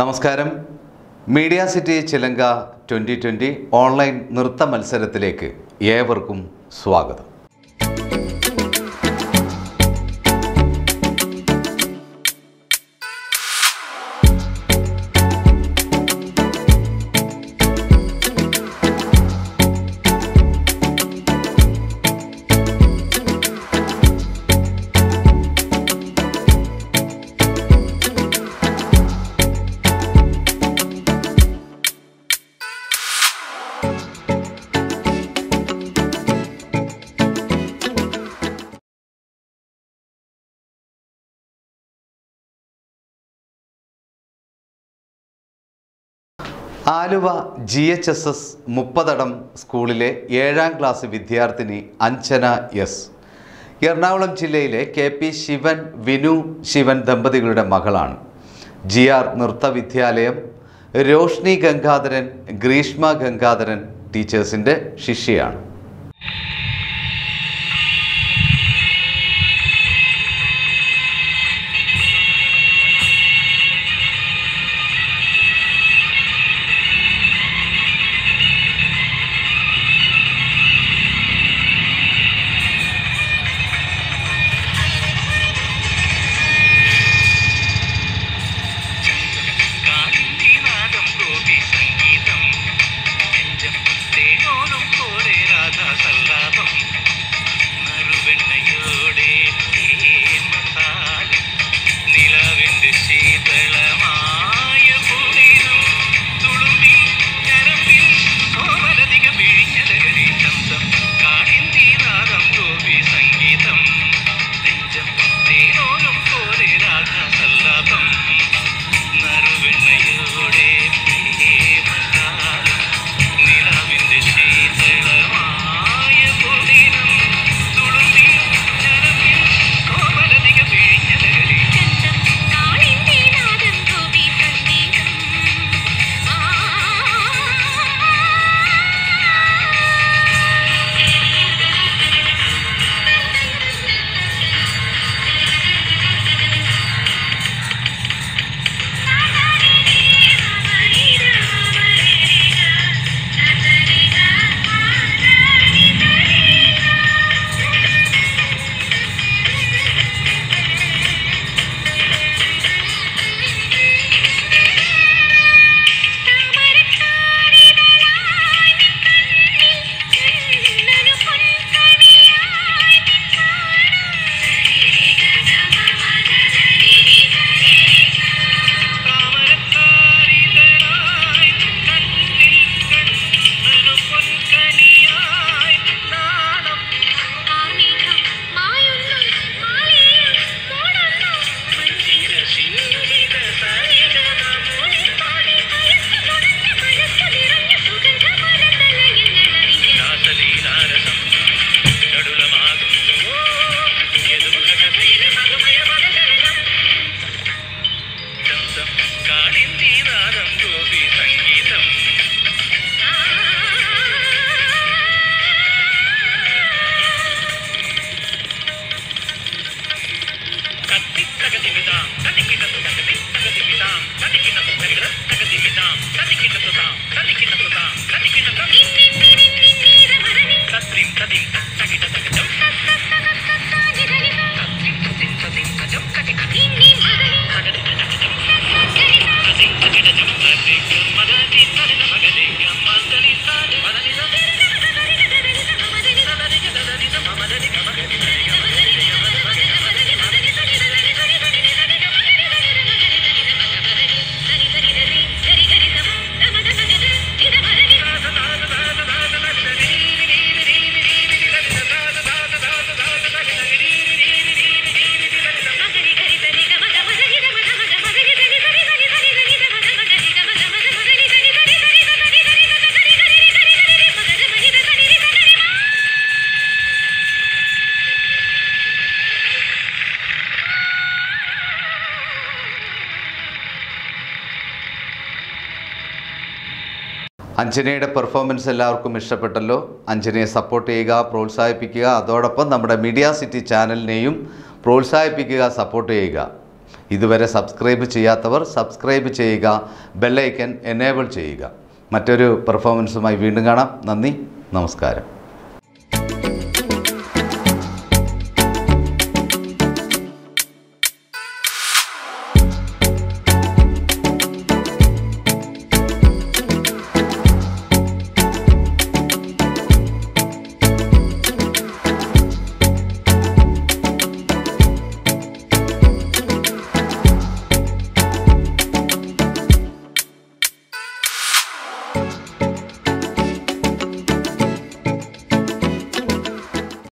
നമസ്കാരം. Media city Chilanka twenty twenty online നൃത്ത മത്സരത്തിലേക്ക് ഏവർക്കും സ്വാഗതം. Aluva G H S S Muppathadam സ്കൂളിലെ ഏഴാം ക്ലാസ് വിദ്യാർത്ഥിനി അഞ്ജന എസ്. എറണാകുളം ജില്ലയിലെ കെ പി ശിവൻ വിനു ശിവൻ ദമ്പതികളുടെ മകളാണ്. ജി ആർ നൃത്ത വിദ്യാലയം രോഷ്നി ഗംഗാധരൻ ഗ്രീഷ്മ ഗംഗാധരൻ ടീച്ചേഴ്സിന്റെ ശിഷ്യയാണ്. അഞ്ജനയുടെ പെർഫോമൻസ് എല്ലാവർക്കും ഇഷ്ടപ്പെട്ടല്ലോ. അഞ്ജനയെ സപ്പോർട്ട് ചെയ്യുക പ്രോത്സാഹിപ്പിക്കുക. അതോടൊപ്പം നമ്മുടെ മീഡിയ സിറ്റി ചാനലിനെയും പ്രോത്സാഹിപ്പിക്കുക സപ്പോർട്ട് ചെയ്യുക. ഇതുവരെ സബ്സ്ക്രൈബ് ചെയ്യാത്തവർ സബ്സ്ക്രൈബ് ചെയ്യുക ബെല്ലൈക്കൻ എനേബിൾ ചെയ്യുക. മറ്റൊരു പെർഫോമൻസുമായി വീണ്ടും കാണാം. നന്ദി നമസ്കാരം.